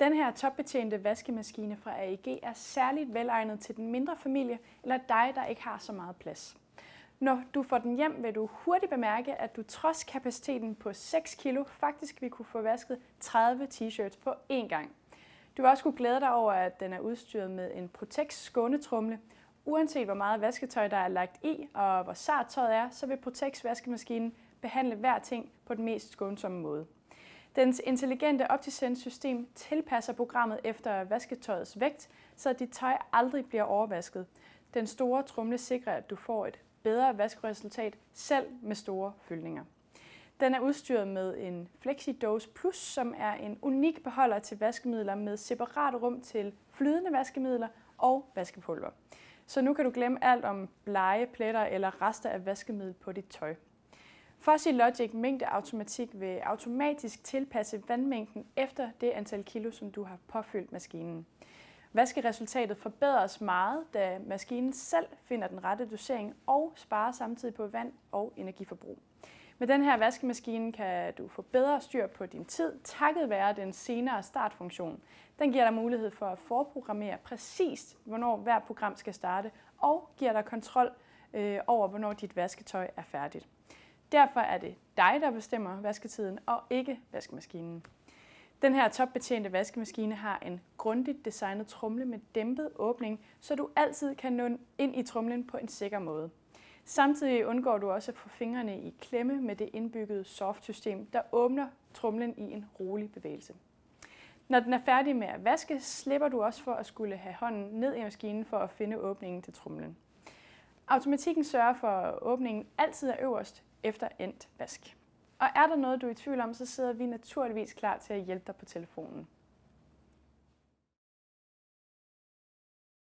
Den her topbetjente vaskemaskine fra AEG er særligt velegnet til den mindre familie eller dig, der ikke har så meget plads. Når du får den hjem, vil du hurtigt bemærke, at du trods kapaciteten på 6 kg faktisk vil kunne få vasket 30 t-shirts på én gang. Du vil også kunne glæde dig over, at den er udstyret med en Protex skånetrumle. Uanset hvor meget vasketøj der er lagt i, og hvor sart tøjet er, så vil Protex vaskemaskinen behandle hver ting på den mest skånsomme måde. Dens intelligente OptiSense-system tilpasser programmet efter vasketøjets vægt, så dit tøj aldrig bliver overvasket. Den store trumle sikrer, at du får et bedre vaskeresultat, selv med store fyldninger. Den er udstyret med en FlexiDose Plus, som er en unik beholder til vaskemidler med separat rum til flydende vaskemidler og vaskepulver. Så nu kan du glemme alt om blege, pletter eller rester af vaskemiddel på dit tøj. Fuzzy Logic mængdeautomatik vil automatisk tilpasse vandmængden efter det antal kilo, som du har påfyldt maskinen. Vaskeresultatet forbedres meget, da maskinen selv finder den rette dosering og sparer samtidig på vand og energiforbrug. Med den her vaskemaskine kan du få bedre styr på din tid, takket være den senere startfunktion. Den giver dig mulighed for at forprogrammere præcist, hvornår hver program skal starte, og giver dig kontrol øh, over, hvornår dit vasketøj er færdigt. Derfor er det dig, der bestemmer vasketiden, og ikke vaskemaskinen. Den her topbetjente vaskemaskine har en grundigt designet trumle med dæmpet åbning, så du altid kan nå ind i trumlen på en sikker måde. Samtidig undgår du også at få fingrene i klemme med det indbyggede soft-system, der åbner trumlen i en rolig bevægelse. Når den er færdig med at vaske, slipper du også for at skulle have hånden ned i maskinen for at finde åbningen til trumlen. Automatikken sørger for, at åbningen altid er øverst efter endt vask. Og er der noget, du er i tvivl om, så sidder vi naturligvis klar til at hjælpe dig på telefonen.